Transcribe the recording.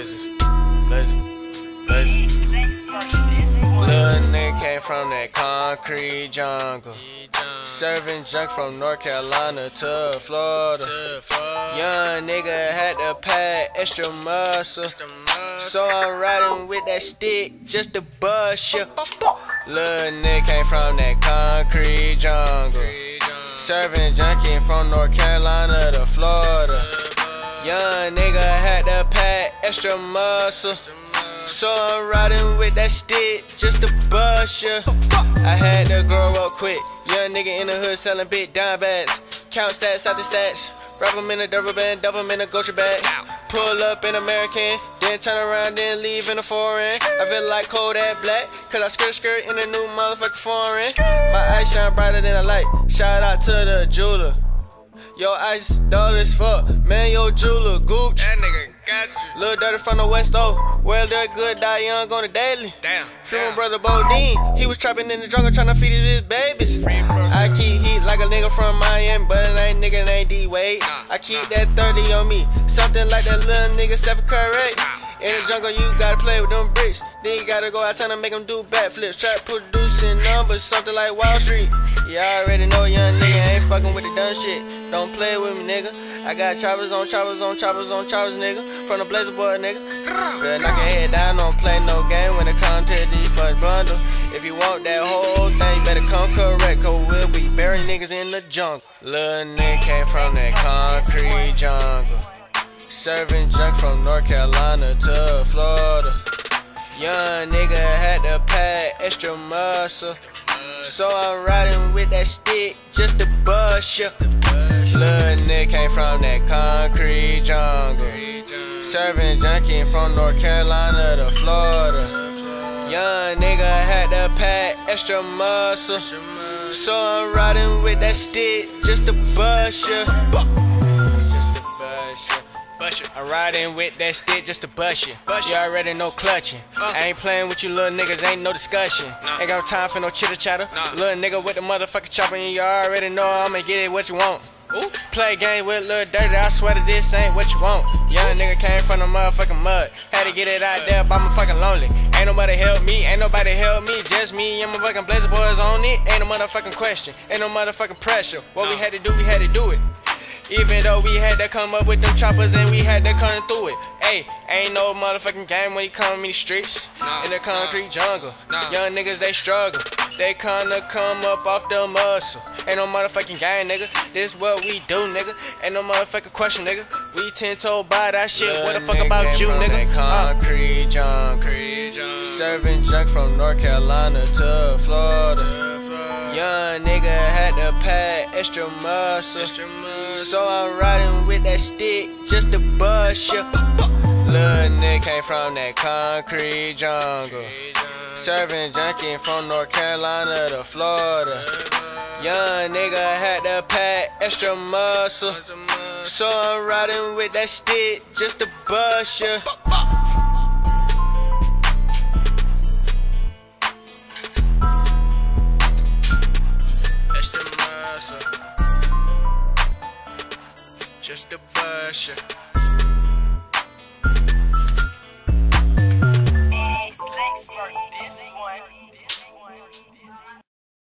blazers, blazers, blazers. Little nigga came from that concrete jungle. Serving junk from North Carolina to Florida. Young nigga had to pack extra muscle. So I'm riding with that stick just to bust ya. Little nigga came from that concrete jungle. Serving junk from North Carolina to Florida. Extra muscle. So I'm riding with that stick just to bust ya. I had to grow up quick. Young nigga in the hood selling big dime bags. Count stats after stats. Wrap 'em in a double band, double 'em in a Gucci bag. Pull up in American, then turn around, then leave in a foreign. I feel like Kodak Black, cause I skirt skirt in a new motherfucking foreign. My eyes shine brighter than a light. Shout out to the jeweler. Yo, ice dull as fuck. Man, yo, jeweler, gooch. That nigga got you. Lil' dirty from the west, oh. Well, that good, die young on the daily. Damn. Free my brother Bodine. He was trapping in the jungle trying to feed his babies. I keep heat like a nigga from Miami, but it ain't nigga, it ain't D Wade. I keep that 30 on me. Something like that little nigga Stephen Curry. In the jungle, you gotta play with them bricks. Then you gotta go out trying to make them do backflips. Try to producing numbers, something like Wall Street. You already know, young nigga ain't fucking with the dumb shit. Don't play with me, nigga. I got choppers on choppers on choppers on choppers, nigga. From the Blazer boy, nigga. Better knock your head down, don't play no game when it comes to these fuck bundle. If you want that whole thing, better come correct, cause we'll be burying niggas in the jungle. Lil' nigga came from that concrete jungle. Serving junk from North Carolina to Florida. Young nigga had to pack extra muscle. So I'm riding with that stick just to bust ya. Lil' nigga came from that concrete jungle. Serving junkie from North Carolina to Florida. Young nigga had to pack extra muscle. So I'm riding with that stick just to bust ya. Just to bust ya. Bust it. I'm riding with that stick just to bust you. Bust you already know clutching. Uh. I ain't playing with you little niggas, ain't no discussion. Nah. Ain't got time for no chitter chatter. Nah. Little nigga with the motherfucking chopper, and you already know I'ma get it what you want. Ooh. Play game with Lil Dirty, I swear that this ain't what you want. Young nigga came from the motherfucking mud. Had to get it out there, but I'm fucking lonely. Ain't nobody help me, ain't nobody help me, just me and my fucking Blazer boys on it. Ain't no motherfucking question, ain't no motherfucking pressure. What we had to do, we had to do it. Even though we had to come up with them choppers and we had to come through it. Hey, ain't no motherfucking game when you come in the streets. Nah, in the concrete jungle. Nah. Young niggas, they struggle. They kinda come up off the muscle. Ain't no motherfucking game, nigga. This what we do, nigga. Ain't no motherfucking question, nigga. We ten toe by that shit. what the fuck about you, nigga? Uh, concrete jungle. Serving junk from North Carolina to Florida. Young nigga had to pack extra muscle. So I'm riding with that stick just to bust ya. Lil' nigga came from that concrete jungle. Serving junkie from North Carolina to Florida. Young nigga had to pack extra muscle. So I'm riding with that stick just to bust ya. A bust ya.